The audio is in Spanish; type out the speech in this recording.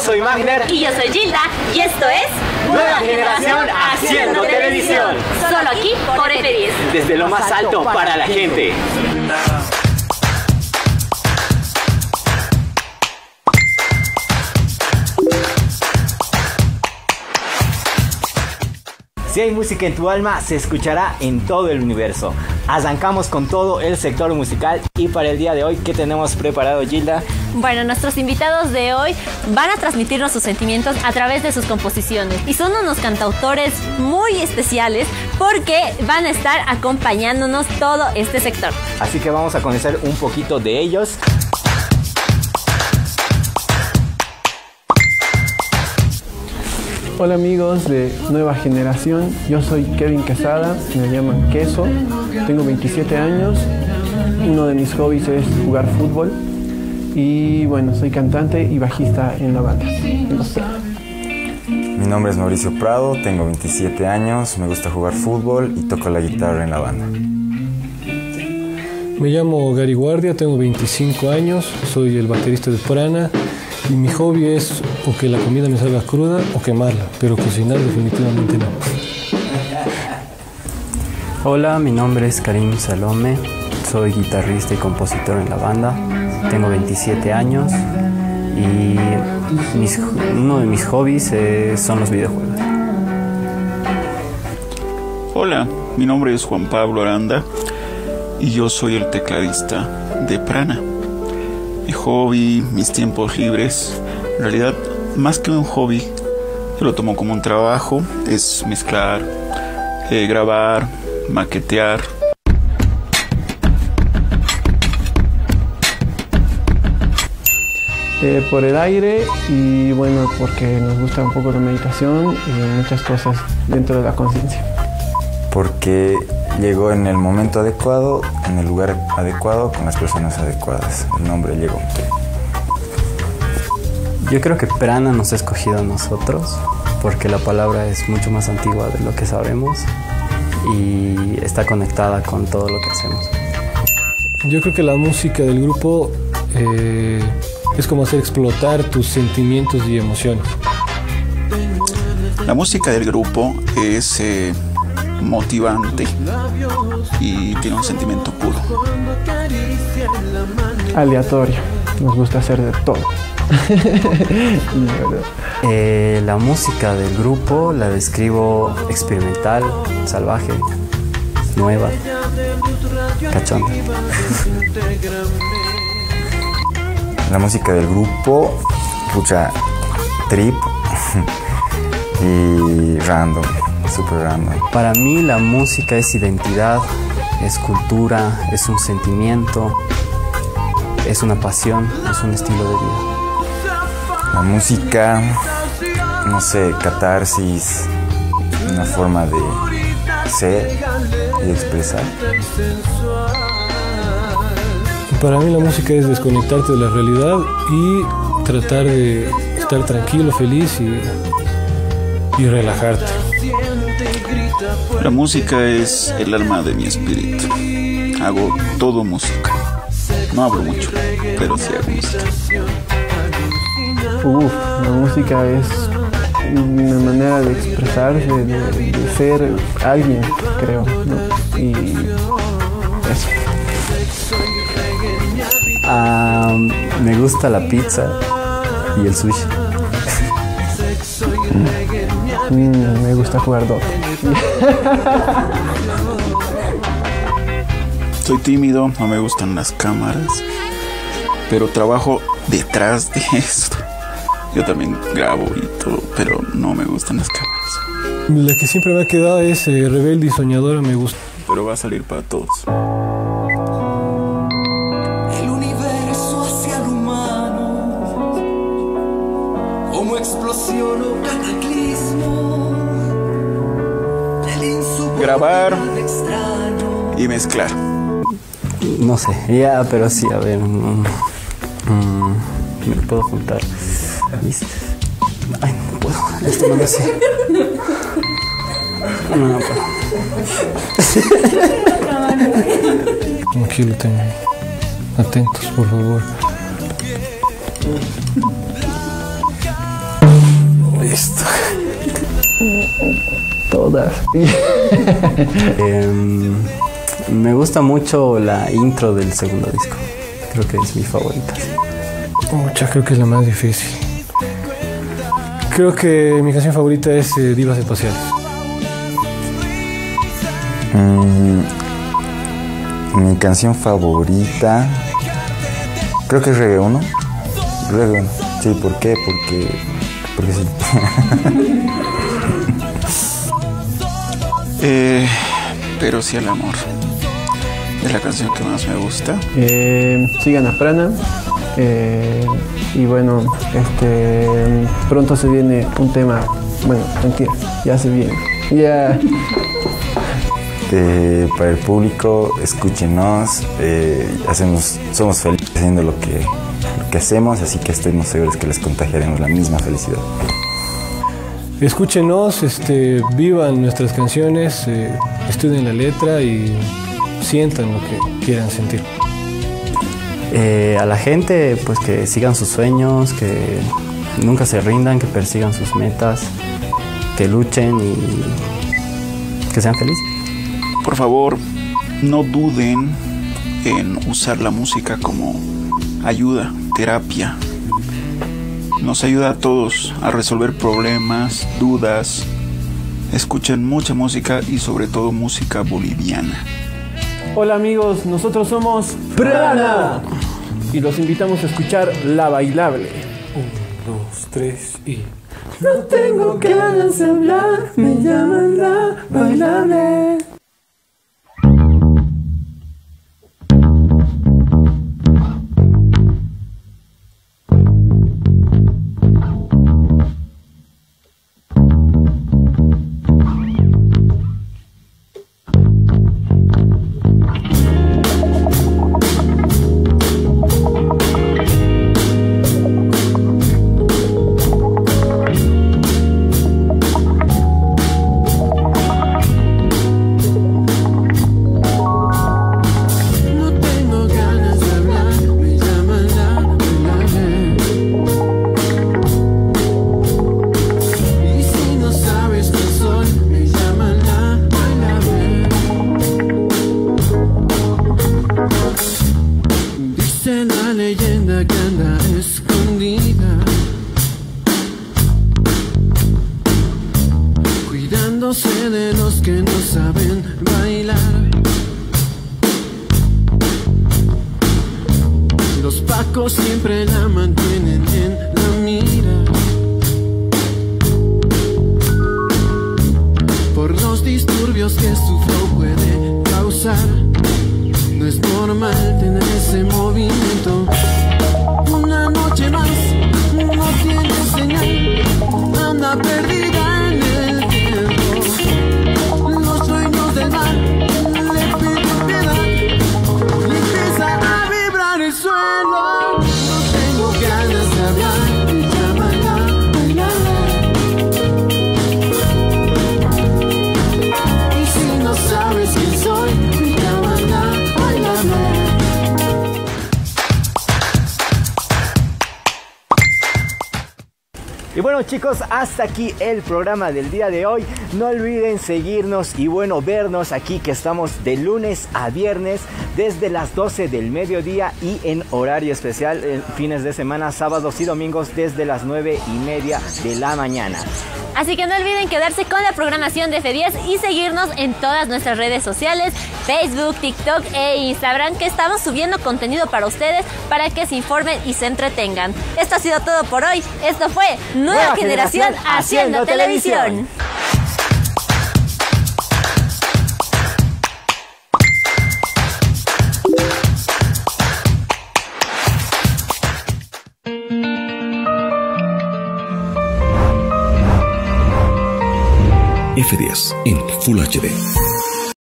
soy Magner. Y yo soy Gilda. Y esto es Nueva Generación Haciendo Televisión. Solo aquí por F10. Desde lo más alto para la gente. Si hay música en tu alma, se escuchará en todo el universo. Arrancamos con todo el sector musical y para el día de hoy, ¿qué tenemos preparado, Gilda? Bueno, nuestros invitados de hoy van a transmitirnos sus sentimientos a través de sus composiciones. Y son unos cantautores muy especiales porque van a estar acompañándonos todo este sector. Así que vamos a conocer un poquito de ellos. Hola amigos de Nueva Generación, yo soy Kevin Quesada, me llaman Queso, tengo 27 años, uno de mis hobbies es jugar fútbol y bueno, soy cantante y bajista en la banda. Mi nombre es Mauricio Prado, tengo 27 años, me gusta jugar fútbol y toco la guitarra en la banda. Me llamo Gary Guardia, tengo 25 años, soy el baterista de Prana y mi hobby es o que la comida me salga cruda o quemarla, pero cocinar definitivamente no. Hola, mi nombre es Karim Salome, soy guitarrista y compositor en la banda, tengo 27 años y mis- uno de mis hobbies eh, son los videojuegos. Hola, mi nombre es Juan Pablo Aranda y yo soy el tecladista de Prana. Mi hobby, mis tiempos libres, en realidad más que un hobby, yo lo tomo como un trabajo, es mezclar, eh, grabar, maquetear. Eh, por el aire y bueno, porque nos gusta un poco la meditación y muchas cosas dentro de la conciencia. Porque llegó en el momento adecuado, en el lugar adecuado, con las personas adecuadas. El nombre llegó. Yo creo que Prana nos ha escogido a nosotros porque la palabra es mucho más antigua de lo que sabemos y está conectada con todo lo que hacemos. Yo creo que la música del grupo eh, es como hacer explotar tus sentimientos y emociones. La música del grupo es eh, motivante y tiene un sentimiento puro. Aleatorio, nos gusta hacer de todo. Eh, la música del grupo la describo experimental, salvaje, nueva, cachonda. La música del grupo, pucha, trip y random, super random. Para mí la música es identidad, es cultura, es un sentimiento, es una pasión, es un estilo de vida. La música, no sé, catarsis, una forma de ser y expresar. Para mí la música es desconectarte de la realidad y tratar de estar tranquilo, feliz y, y relajarte. La música es el alma de mi espíritu. Hago todo música. No hablo mucho, pero sí hago música. Uf, la música es una manera de expresarse, de, de ser alguien, creo, ¿no? Y eso. Ah, me gusta la pizza y el sushi. Mm, me gusta jugar Dota. Soy tímido, no me gustan las cámaras, pero trabajo detrás de esto. Yo también grabo y todo, pero no me gustan las cámaras. La que siempre me ha quedado es eh, rebelde y soñadora, me gusta. Pero va a salir para todos. Explosión o cataclismo. El insoportable Grabar. Y mezclar. No sé, ya, pero sí, a ver. mm, mm, me lo puedo juntar. ¿Viste? Ay, no puedo. Esto no lo sé. No, no puedo. Aquí lo tengo. Atentos, por favor. Esto. Todas. Em, me gusta mucho la intro del segundo disco. Creo que es mi favorita. Mucha, creo que es la más difícil. Creo que mi canción favorita es eh, Divas Espaciales. Mm, mi canción favorita. Creo que es Reggae 1. Reggae 1. Sí, ¿por qué? Porque. Porque sí. Eh, pero sí al amor. Es la canción que más me gusta. Eh, sigan a Prana. Eh, y bueno, este pronto se viene un tema. Bueno, mentira, ya se viene. Ya. Eh, para el público, escúchenos. eh, hacemos, somos felices haciendo lo que, lo que hacemos, así que estamos seguros que les contagiaremos la misma felicidad. Escúchenos, este, vivan nuestras canciones, eh, estudien la letra y sientan lo que quieran sentir. Eh, a la gente, pues que sigan sus sueños, que nunca se rindan, que persigan sus metas, que luchen y que sean felices. Por favor, no duden en usar la música como ayuda, terapia. Nos ayuda a todos a resolver problemas, dudas. Escuchen mucha música y sobre todo música boliviana. Hola amigos, nosotros somos Prana. Y los invitamos a escuchar La Bailable. Un, dos, tres y... No tengo ganas de hablar, me llaman La Bailable. Cuidándose de los que no saben bailar. Los pacos siempre la mantienen en la mira. Por los disturbios que su flow puede causar. No es normal tener ese movimiento. Una noche más, no tiene señal. Anda perdida Y bueno chicos, hasta aquí el programa del día de hoy. No olviden seguirnos y bueno, vernos aquí que estamos de lunes a viernes desde las 12 del mediodía y en horario especial fines de semana, sábados y domingos desde las 9 y media de la mañana. Así que no olviden quedarse con la programación de F10 y seguirnos en todas nuestras redes sociales, Facebook, TikTok e Instagram, que estamos subiendo contenido para ustedes para que se informen y se entretengan. Esto ha sido todo por hoy. Esto fue Nueva, Nueva Generación, Generación Haciendo. Televisión. F10 en Full HD.